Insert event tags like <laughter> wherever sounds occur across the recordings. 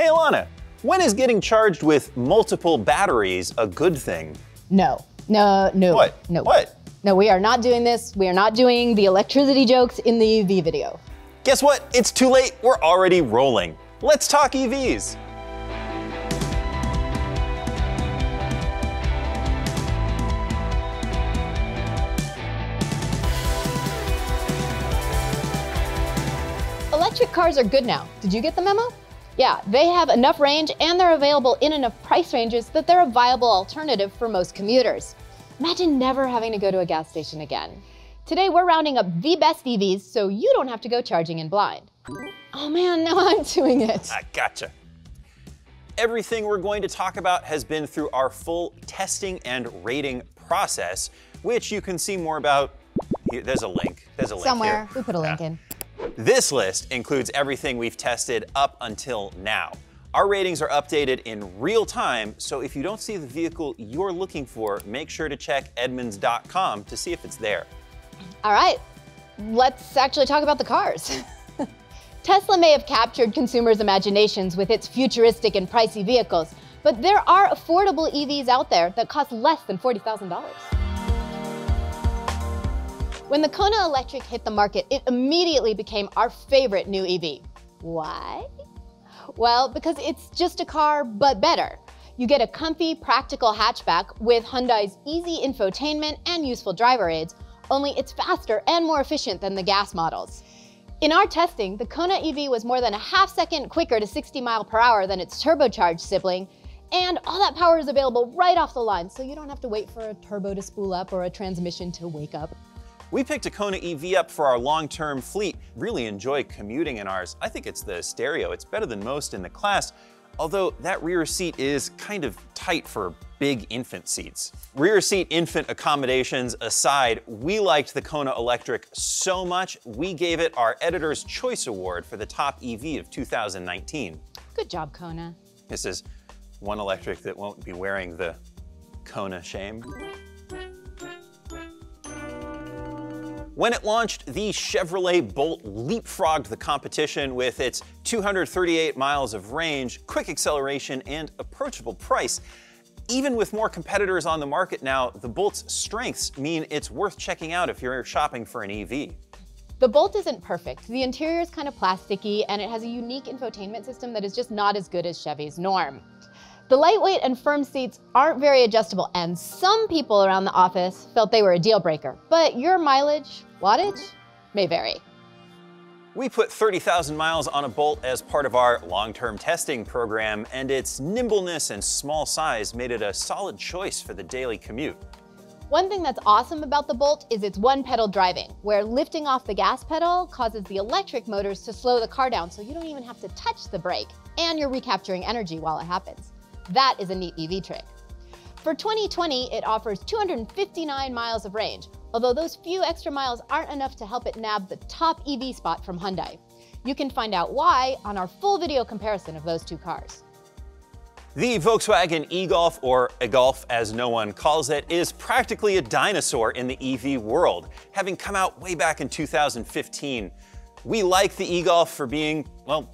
Hey Elana, when is getting charged with multiple batteries a good thing? No, no, no. What? No. What? No, we are not doing this. We are not doing the electricity jokes in the EV video. Guess what? It's too late. We're already rolling. Let's talk EVs. Electric cars are good now. Did you get the memo? Yeah, they have enough range and they're available in enough price ranges that they're a viable alternative for most commuters. Imagine never having to go to a gas station again. Today, we're rounding up the best EVs so you don't have to go charging in blind. Oh man, now <laughs> I'm doing it. I gotcha. Everything we're going to talk about has been through our full testing and rating process, which you can see more about. Here, there's a link. There's a link Somewhere, here. we put a link Yeah. in. This list includes everything we've tested up until now. Our ratings are updated in real time, so if you don't see the vehicle you're looking for, make sure to check edmunds.com to see if it's there. All right, let's actually talk about the cars. <laughs> Tesla may have captured consumers' imaginations with its futuristic and pricey vehicles, but there are affordable EVs out there that cost less than $40,000. When the Kona Electric hit the market, it immediately became our favorite new EV. Why? Well, because it's just a car, but better. You get a comfy, practical hatchback with Hyundai's easy infotainment and useful driver aids, only it's faster and more efficient than the gas models. In our testing, the Kona EV was more than a half second quicker to 60 mile per hour than its turbocharged sibling, and all that power is available right off the line, so you don't have to wait for a turbo to spool up or a transmission to wake up. We picked a Kona EV up for our long-term fleet. Really enjoy commuting in ours. I think it's the stereo. It's better than most in the class, although that rear seat is kind of tight for big infant seats. Rear seat infant accommodations aside, we liked the Kona Electric so much, we gave it our Editor's Choice Award for the top EV of 2019. Good job, Kona. This is one electric that won't be wearing the Kona shame. When it launched, the Chevrolet Bolt leapfrogged the competition with its 238 miles of range, quick acceleration, and approachable price. Even with more competitors on the market now, the Bolt's strengths mean it's worth checking out if you're shopping for an EV. The Bolt isn't perfect. The interior is kind of plasticky and it has a unique infotainment system that is just not as good as Chevy's Norm. The lightweight and firm seats aren't very adjustable, and some people around the office felt they were a deal breaker. But your mileage, wattage, may vary. We put 30,000 miles on a Bolt as part of our long-term testing program, and its nimbleness and small size made it a solid choice for the daily commute. One thing that's awesome about the Bolt is its one pedal driving, where lifting off the gas pedal causes the electric motors to slow the car down so you don't even have to touch the brake, and you're recapturing energy while it happens. That is a neat EV trick. For 2020, it offers 259 miles of range, although those few extra miles aren't enough to help it nab the top EV spot from Hyundai. You can find out why on our full video comparison of those two cars. The Volkswagen e-Golf, or e-Golf as no one calls it, is practically a dinosaur in the EV world, having come out way back in 2015. We like the e-Golf for being, well,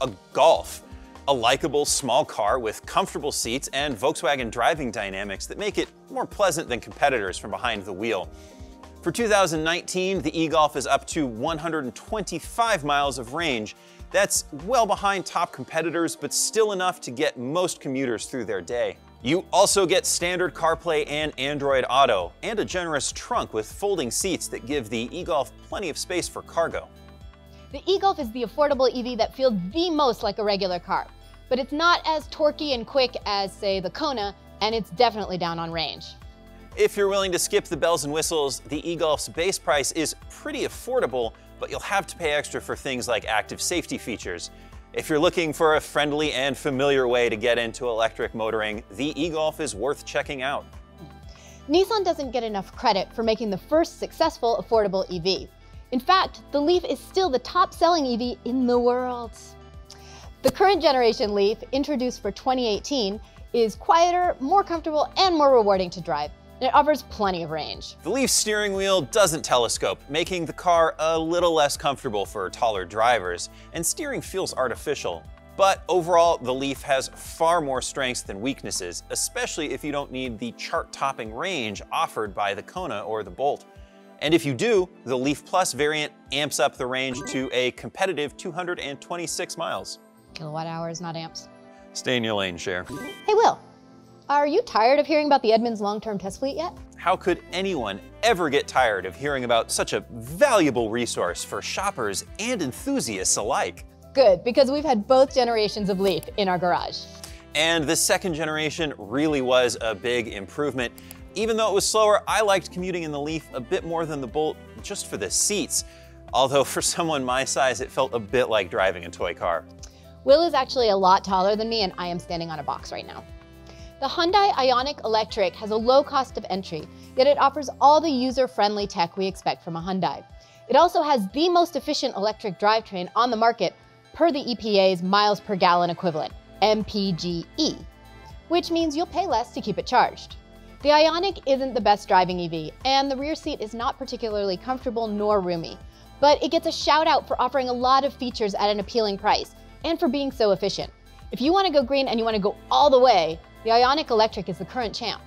a Golf. A likable small car with comfortable seats and Volkswagen driving dynamics that make it more pleasant than competitors from behind the wheel. For 2019, the e-Golf is up to 125 miles of range. That's well behind top competitors, but still enough to get most commuters through their day. You also get standard CarPlay and Android Auto, and a generous trunk with folding seats that give the e-Golf plenty of space for cargo. The e-Golf is the affordable EV that feels the most like a regular car, but it's not as torquey and quick as, say, the Kona, and it's definitely down on range. If you're willing to skip the bells and whistles, the e-Golf's base price is pretty affordable, but you'll have to pay extra for things like active safety features. If you're looking for a friendly and familiar way to get into electric motoring, the e-Golf is worth checking out. Nissan doesn't get enough credit for making the first successful affordable EV. In fact, the Leaf is still the top selling EV in the world. The current generation Leaf, introduced for 2018, is quieter, more comfortable, and more rewarding to drive. And it offers plenty of range. The Leaf steering wheel doesn't telescope, making the car a little less comfortable for taller drivers, and steering feels artificial. But overall, the Leaf has far more strengths than weaknesses, especially if you don't need the chart-topping range offered by the Kona or the Bolt. And if you do, the Leaf Plus variant amps up the range to a competitive 226 miles. Kilowatt hours, not amps. Stay in your lane, Scherr. Hey, Will, are you tired of hearing about the Edmunds long-term test fleet yet? How could anyone ever get tired of hearing about such a valuable resource for shoppers and enthusiasts alike? Good, because we've had both generations of Leaf in our garage. And the second generation really was a big improvement. Even though it was slower, I liked commuting in the Leaf a bit more than the Bolt just for the seats. Although <laughs> for someone my size, it felt a bit like driving a toy car. Will is actually a lot taller than me and I am standing on a box right now. The Hyundai Ioniq Electric has a low cost of entry, yet it offers all the user-friendly tech we expect from a Hyundai. It also has the most efficient electric drivetrain on the market per the EPA's miles per gallon equivalent, MPGE, which means you'll pay less to keep it charged. The Ioniq isn't the best driving EV, and the rear seat is not particularly comfortable nor roomy, but it gets a shout out for offering a lot of features at an appealing price and for being so efficient. If you want to go green and you want to go all the way, the Ioniq Electric is the current champ.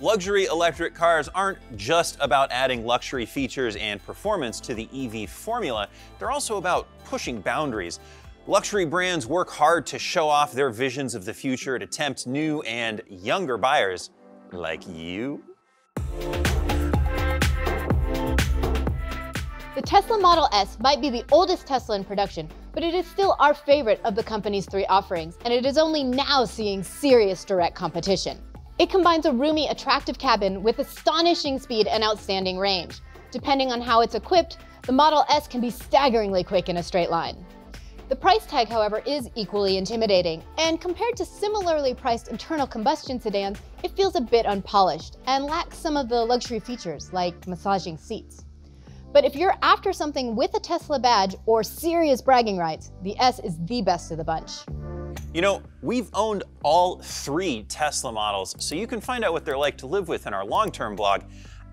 Luxury electric cars aren't just about adding luxury features and performance to the EV formula, they're also about pushing boundaries. Luxury brands work hard to show off their visions of the future to tempt new and younger buyers, like you. The Tesla Model S might be the oldest Tesla in production, but it is still our favorite of the company's three offerings, and it is only now seeing serious direct competition. It combines a roomy, attractive cabin with astonishing speed and outstanding range. Depending on how it's equipped, the Model S can be staggeringly quick in a straight line. The price tag, however, is equally intimidating, and compared to similarly priced internal combustion sedans, it feels a bit unpolished and lacks some of the luxury features like massaging seats. But if you're after something with a Tesla badge or serious bragging rights, the S is the best of the bunch. You know, we've owned all three Tesla models, so you can find out what they're like to live with in our long-term blog.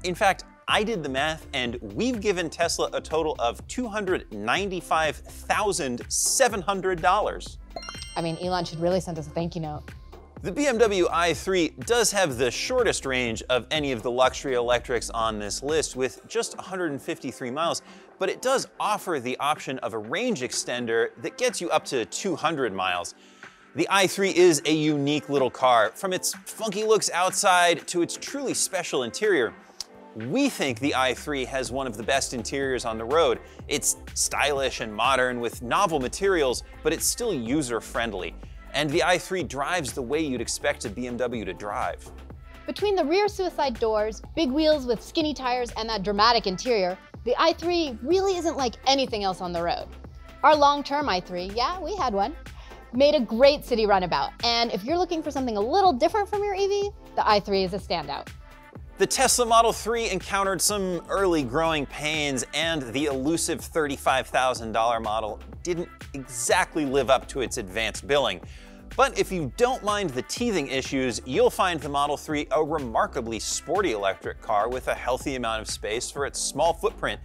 In fact, I did the math and we've given Tesla a total of $295,700. I mean, Elon should really send us a thank you note. The BMW i3 does have the shortest range of any of the luxury electrics on this list with just 153 miles, but it does offer the option of a range extender that gets you up to 200 miles. The i3 is a unique little car, from its funky looks outside to its truly special interior. We think the i3 has one of the best interiors on the road. It's stylish and modern with novel materials, but it's still user-friendly. And the i3 drives the way you'd expect a BMW to drive. Between the rear suicide doors, big wheels with skinny tires, and that dramatic interior, the i3 really isn't like anything else on the road. Our long-term i3, yeah, we had one, made a great city runabout. And if you're looking for something a little different from your EV, the i3 is a standout. The Tesla Model 3 encountered some early growing pains, and the elusive $35,000 model didn't exactly live up to its advanced billing. But if you don't mind the teething issues, you'll find the Model 3 a remarkably sporty electric car with a healthy amount of space for its small footprint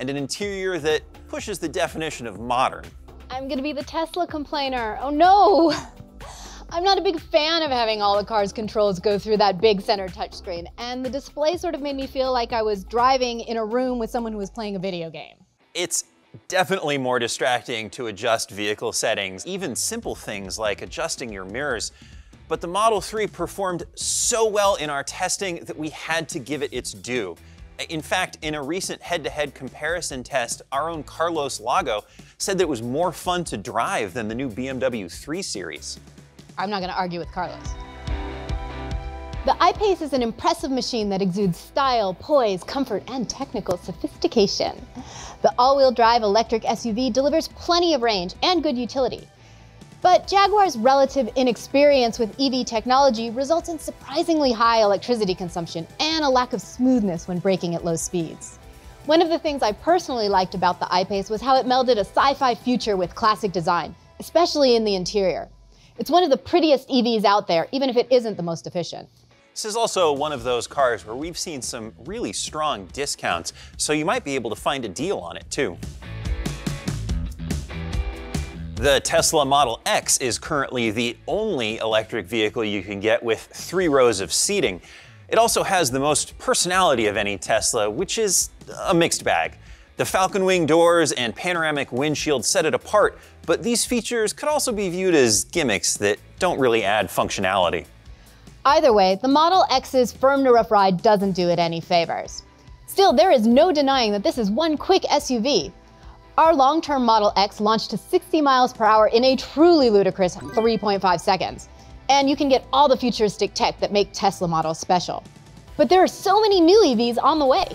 and an interior that pushes the definition of modern. I'm gonna be the Tesla complainer. Oh no! <laughs> I'm not a big fan of having all the car's controls go through that big center touchscreen, and the display sort of made me feel like I was driving in a room with someone who was playing a video game. It's definitely more distracting to adjust vehicle settings, even simple things like adjusting your mirrors. But the Model 3 performed so well in our testing that we had to give it its due. In fact, in a recent head-to-head -head comparison test, our own Carlos Lago said that it was more fun to drive than the new BMW 3 Series. I'm not going to argue with Carlos. The I-Pace is an impressive machine that exudes style, poise, comfort, and technical sophistication. The all-wheel drive electric SUV delivers plenty of range and good utility. But Jaguar's relative inexperience with EV technology results in surprisingly high electricity consumption and a lack of smoothness when braking at low speeds. One of the things I personally liked about the I-Pace was how it melded a sci-fi future with classic design, especially in the interior. It's one of the prettiest EVs out there, even if it isn't the most efficient. This is also one of those cars where we've seen some really strong discounts, so you might be able to find a deal on it too. The Tesla Model X is currently the only electric vehicle you can get with three rows of seating. It also has the most personality of any Tesla, which is a mixed bag. The Falcon Wing doors and panoramic windshield set it apart, but these features could also be viewed as gimmicks that don't really add functionality. Either way, the Model X's firm to rough ride doesn't do it any favors. Still, there is no denying that this is one quick SUV. Our long-term Model X launched to 60 miles per hour in a truly ludicrous 3.5 seconds. And you can get all the futuristic tech that make Tesla models special. But there are so many new EVs on the way.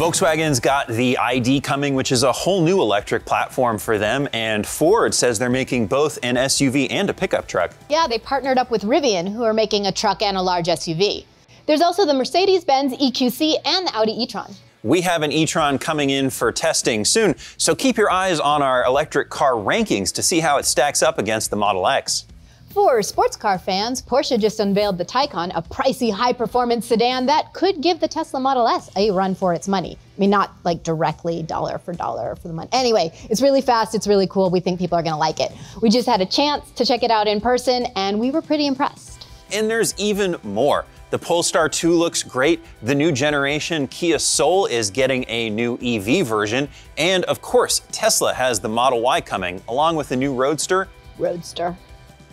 Volkswagen's got the ID coming, which is a whole new electric platform for them, and Ford says they're making both an SUV and a pickup truck. Yeah, they partnered up with Rivian, who are making a truck and a large SUV. There's also the Mercedes Benz EQC and the Audi e tron. We have an e-tron coming in for testing soon, so keep your eyes on our electric car rankings to see how it stacks up against the Model X. For sports car fans, Porsche just unveiled the Taycan, a pricey high performance sedan that could give the Tesla Model S a run for its money. I mean, not like directly dollar for dollar for the money. Anyway, it's really fast, it's really cool. We think people are going to like it. We just had a chance to check it out in person, and we were pretty impressed. And there's even more. The Polestar 2 looks great. The new generation Kia Soul is getting a new EV version. And of course, Tesla has the Model Y coming, along with the new Roadster. Roadster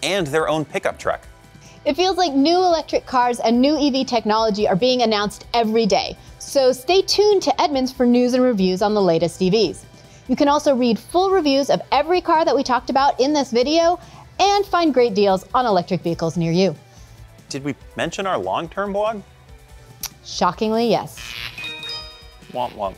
and their own pickup truck. It feels like new electric cars and new EV technology are being announced every day. So stay tuned to Edmunds for news and reviews on the latest EVs. You can also read full reviews of every car that we talked about in this video and find great deals on electric vehicles near you. Did we mention our long-term blog? Shockingly, yes. Womp womp.